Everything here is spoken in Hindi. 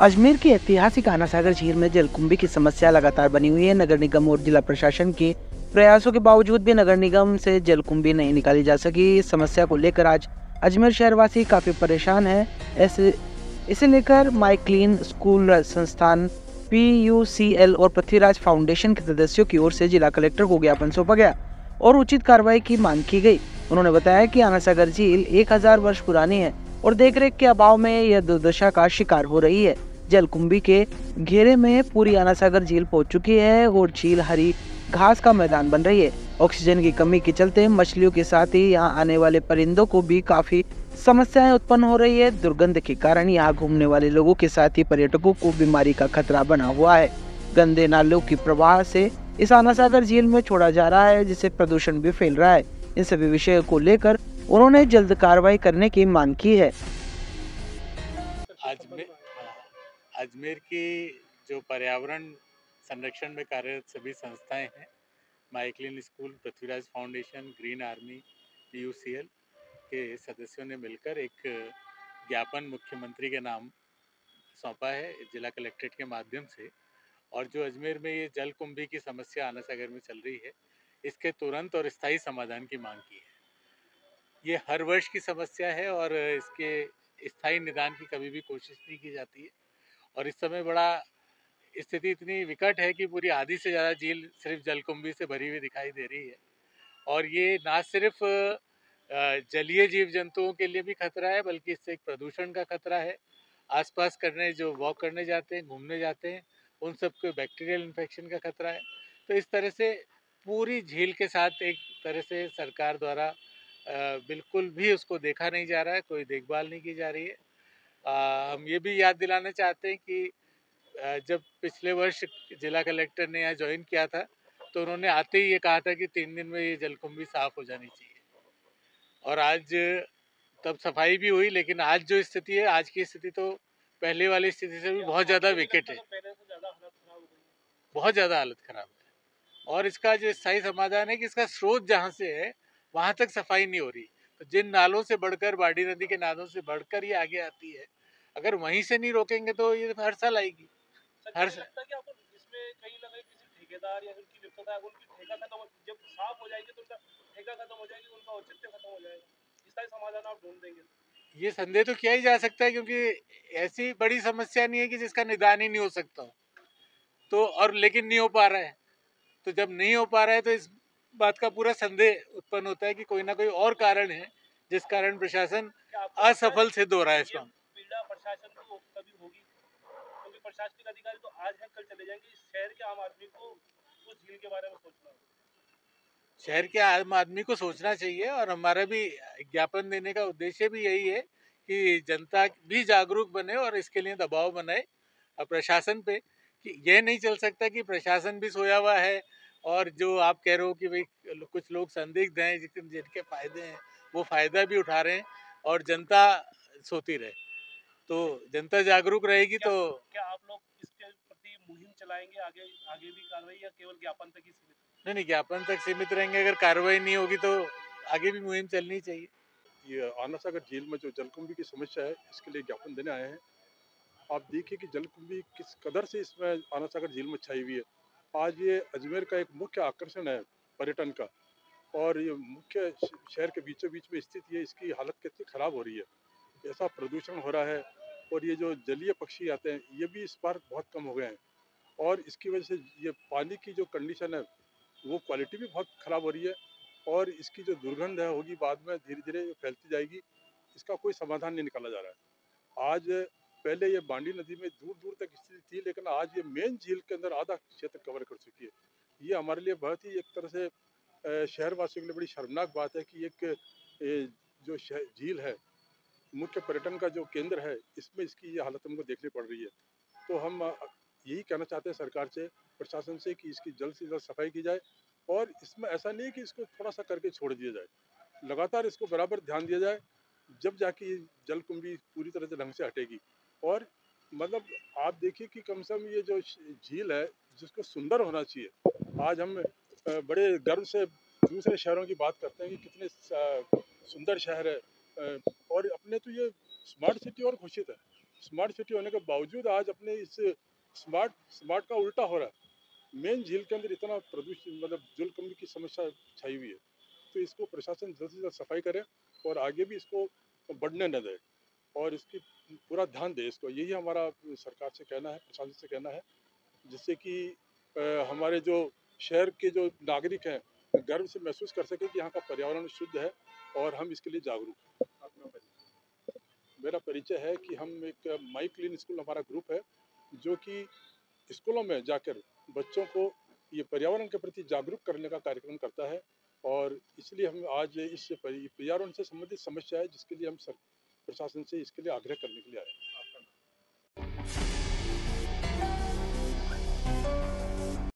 अजमेर की ऐतिहासिक आना सागर झील में जलकुंभी की समस्या लगातार बनी हुई है। नगर निगम और जिला प्रशासन के प्रयासों के बावजूद भी नगर निगम से जलकुंभी नहीं निकाली जा सकी। इस समस्या को लेकर आज अजमेर शहरवासी काफ़ी परेशान है। ऐसे इसे लेकर माई क्लीन स्कूल संस्थान पीयूसीएल और पृथ्वीराज फाउंडेशन के सदस्यों की ओर से जिला कलेक्टर को ज्ञापन सौंपा गया और उचित कार्रवाई की मांग की गई। उन्होंने बताया कि आना सागर झील एक हज़ार वर्ष पुरानी है। और देखरेख के अभाव में यह दुर्दशा का शिकार हो रही है। जलकुंभी के घेरे में पूरी आनासागर झील पहुँच चुकी है और झील हरी घास का मैदान बन रही है। ऑक्सीजन की कमी के चलते मछलियों के साथ ही यहाँ आने वाले परिंदों को भी काफ़ी समस्याएँ उत्पन्न हो रही है। दुर्गंध के कारण यहाँ घूमने वाले लोगों के साथ ही पर्यटकों को बीमारी का खतरा बना हुआ है। गंदे नालों की प्रवाह से इस आनासागर झील में छोड़ा जा रहा है, जिससे प्रदूषण भी फैल रहा है। इन सभी विषयों को लेकर उन्होंने जल्द कार्रवाई करने की मांग की है। अजमेर अजमेर की जो पर्यावरण संरक्षण में कार्यरत सभी संस्थाएँ हैं, Michaelin school, Prithviraj foundation, green army P K सदस्यों ने मिलकर एक ज्ञापन मुख्यमंत्री के नाम सौंपा है जिला कलेक्ट्रेट के माध्यम से। और जो अजमेर में ये जल कुंभी की समस्या आना सागर में चल रही है, इसके तुरंत और स्थायी समाधान की मांग की है। ये हर वर्ष की समस्या है और इसके स्थायी निदान की कभी भी कोशिश नहीं की जाती है। और इस समय बड़ा स्थिति इतनी विकट है कि पूरी आधी से ज़्यादा झील सिर्फ़ जलकुंभी से भरी हुई दिखाई दे रही है। और ये ना सिर्फ़ जलीय जीव जंतुओं के लिए भी खतरा है, बल्कि इससे एक प्रदूषण का खतरा है। आसपास करने, जो वॉक करने जाते हैं, घूमने जाते हैं, उन सबको बैक्टीरियल इन्फेक्शन का खतरा है। तो इस तरह से पूरी झील के साथ एक तरह से सरकार द्वारा बिल्कुल भी उसको देखा नहीं जा रहा है कोई देखभाल नहीं की जा रही है। आ, हम ये भी याद दिलाना चाहते हैं कि जब पिछले वर्ष जिला कलेक्टर ने यहाँ ज्वाइन किया था तो उन्होंने आते ही ये कहा था कि तीन दिन में ये जलकुंभी साफ़ हो जानी चाहिए। और आज तब सफ़ाई भी हुई लेकिन आज जो स्थिति है आज की स्थिति तो पहले वाली स्थिति से भी बहुत ज़्यादा विकेट है? बहुत ज़्यादा हालत खराब है। और इसका जो स्थायी समाधान है कि इसका स्रोत जहाँ से है वहाँ तक सफ़ाई नहीं हो रही। तो जिन नालों से बढ़कर बाड़ी नदी के नालों से बढ़कर ये आगे आती है अगर वहीं से नहीं रोकेंगे तो ये हर साल आएगी। हर साल ठेकेदार या उनकी विफलता उनकी ठेका खत्म जब साफ़ हो जाएगी तो ये संदेह तो किया ही जा सकता है क्योंकि ऐसी बड़ी समस्या नहीं है कि जिसका निदान ही नहीं हो सकता तो और लेकिन नहीं हो पा रहा है। तो जब नहीं हो पा रहा है तो इस बात का पूरा संदेह उत्पन्न होता है कि कोई ना कोई और कारण है जिस कारण प्रशासन असफल सिद्ध हो रहा है इसका प्रशासन को कभी होगी क्योंकि प्रशासनिक अधिकारी तो आज है कल चले जाएँगे। शहर के आम आदमी को उस झील के बारे में सोचना शहर के आम आदमी को सोचना चाहिए और हमारा भी ज्ञापन देने का उद्देश्य भी यही है कि जनता भी जागरूक बने और इसके लिए दबाव बनाए प्रशासन पे। कि यह नहीं चल सकता कि प्रशासन भी सोया हुआ है और जो आप कह रहे हो कि भाई कुछ लोग संदिग्ध हैं जिन जिनके फ़ायदे हैं वो फ़ायदा भी उठा रहे हैं और जनता सोती रहे। तो जनता जागरूक रहेगी तो क्या आप लोग इसके प्रति मुहिम चलाएँगे? आगे आगे भी कार्रवाई या केवल ज्ञापन तक ही सीमित नहीं नहीं ज्ञापन तक सीमित रहेंगे। अगर कार्रवाई नहीं होगी तो आगे भी मुहिम चलनी चाहिए। ये आना सागर झील में जो जलकुंभी की समस्या है इसके लिए ज्ञापन देने आए हैं। आप देखिए कि जलकुंभी किस कदर से इसमें आना सागर झील में छाई हुई है। आज ये अजमेर का एक मुख्य आकर्षण है पर्यटन का। और ये मुख्य शहर के बीचों बीच में स्थित है इसकी हालत कितनी ख़राब हो रही है। ऐसा प्रदूषण हो रहा है और ये जो जलीय पक्षी आते हैं, ये भी इस बार बहुत कम हो गए हैं। और इसकी वजह से ये पानी की जो कंडीशन है, वो क्वालिटी भी बहुत ख़राब हो रही है और इसकी जो दुर्गंध है, होगी बाद में धीरे धीरे फैलती जाएगी। इसका कोई समाधान नहीं निकाला जा रहा है। आज पहले ये बांडी नदी में दूर दूर तक स्थिति थी, लेकिन आज ये मेन झील के अंदर आधा क्षेत्र कवर कर चुकी है। ये हमारे लिए बहुत ही एक तरह से शहरवासियों के लिए बड़ी शर्मनाक बात है कि एक जो झील है, मुख्य पर्यटन का जो केंद्र है, इसमें इसकी ये हालत हमको देखनी पड़ रही है। तो हम यही कहना चाहते हैं सरकार से, प्रशासन से कि इसकी जल्द से जल्द सफ़ाई की जाए और इसमें ऐसा नहीं कि इसको थोड़ा सा करके छोड़ दिया जाए। लगातार इसको बराबर ध्यान दिया जाए, जब जाके जल कुंभी पूरी तरह से ढंग से हटेगी। और मतलब आप देखिए कि कम से कम ये जो झील है, जिसको सुंदर होना चाहिए। आज हम बड़े गर्व से दूसरे शहरों की बात करते हैं कि कितने सुंदर शहर है और अपने तो ये स्मार्ट सिटी और घोषित है। स्मार्ट सिटी होने के बावजूद आज अपने इस स्मार्ट स्मार्ट का उल्टा हो रहा है। मेन झील के अंदर इतना प्रदूषण मतलब जलकुंभी की समस्या छाई हुई है। तो इसको प्रशासन जल्द से जल्द सफ़ाई करे और आगे भी इसको बढ़ने न दे। और इसकी पूरा ध्यान दे, इसको, यही हमारा सरकार से कहना है, प्रशासन से कहना है, जिससे कि हमारे जो शहर के जो नागरिक हैं, गर्व से महसूस कर सके कि यहाँ का पर्यावरण शुद्ध है और हम इसके लिए जागरूक हैं। मेरा परिचय है कि हम एक माई क्लीन स्कूल हमारा ग्रुप है, जो कि स्कूलों में जाकर बच्चों को ये पर्यावरण के प्रति जागरूक करने का कार्यक्रम करता है और इसलिए हम आज इस पर्यावरण से संबंधित समस्या है, जिसके लिए हम सर प्रशासन से इसके लिए आग्रह करने के लिए हैं।